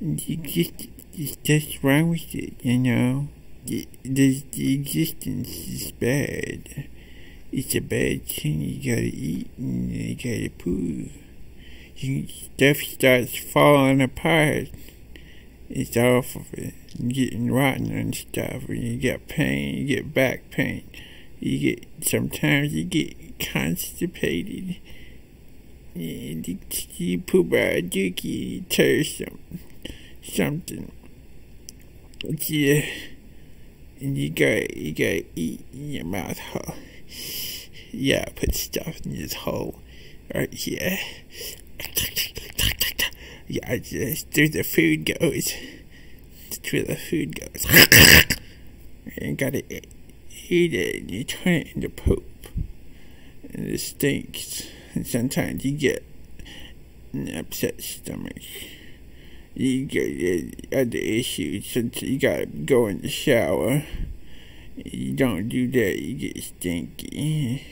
It's just wrong with it, you know. The, the, the existence is bad. It's a bad thing. You gotta eat and you gotta poo. You, stuff starts falling apart. It's awful. Getting rotten and stuff. And you get pain, you get back pain. You get sometimes you get constipated. And you, poop out a dookie, you tear some, something. Yeah. And you got you gotta eat in your mouth hole. Yeah, put stuff in this hole right here. Yeah, just through the food goes. Through the food goes. and gotta eat it and you turn it into poop. And it stinks. And sometimes you get an upset stomach. You get other uh, issues since you gotta go in the shower. You don't do that, you get stinky.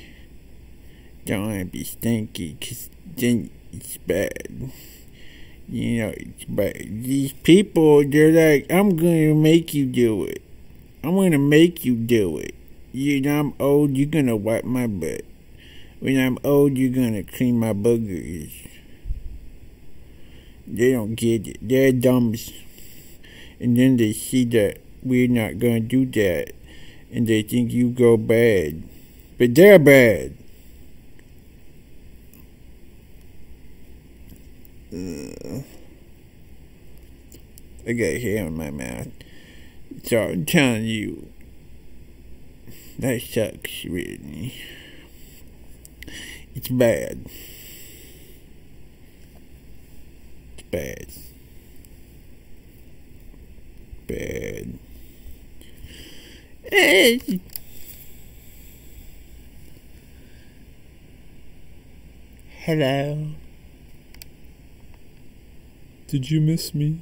Don't wanna be stinky, cause then it's bad. You know, but. These people, they're like, I'm gonna make you do it. I'm gonna make you do it. You know, I'm old, you're gonna wipe my butt. When I'm old, you're gonna clean my boogers. They don't get it. They're dumb. And then they see that we're not gonna do that. And they think you go bad. But they're bad. Uh, I got hair in my mouth. So I'm telling you, that sucks, really. It's bad. It's bad. Bad. Eh. Hello. Did you miss me?